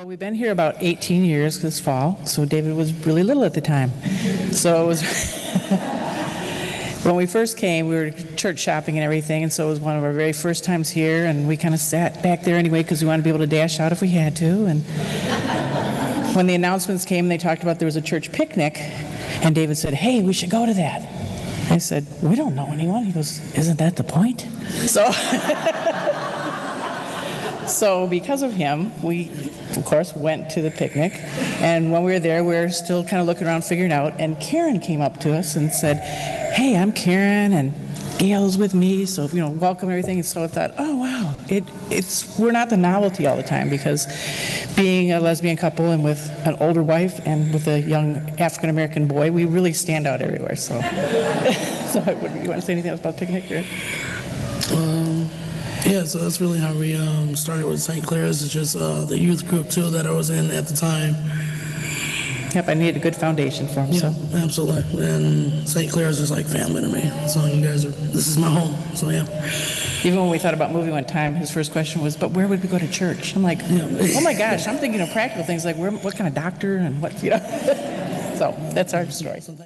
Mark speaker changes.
Speaker 1: Well, we've been here about 18 years this fall, so David was really little at the time. So it was, when we first came, we were church shopping and everything, and so it was one of our very first times here, and we kind of sat back there anyway because we wanted to be able to dash out if we had to. And when the announcements came, they talked about there was a church picnic, and David said, Hey, we should go to that. I said, We don't know anyone. He goes, Isn't that the point? So. So because of him, we, of course, went to the picnic. And when we were there, we were still kind of looking around, figuring out. And Karen came up to us and said, "Hey, I'm Karen, and Gail's with me. So you know, welcome everything." And so I thought, "Oh wow, it, it's we're not the novelty all the time because being a lesbian couple and with an older wife and with a young African American boy, we really stand out everywhere." So, so you want to say anything else about the picnic? Or?
Speaker 2: Um, Yeah, so that's really how we um, started with St. Clare's. It's just uh, the youth group too that I was in at the time.
Speaker 1: Yep, I needed a good foundation for him.
Speaker 2: Yeah,
Speaker 1: So.
Speaker 2: absolutely. And St. Clare's is like family to me. So you guys are. This is my home. So yeah.
Speaker 1: Even when we thought about moving one time, his first question was, "But where would we go to church?" I'm like, "Oh my gosh!" I'm thinking of practical things like where, what kind of doctor and what you know. so that's our story.
Speaker 2: So.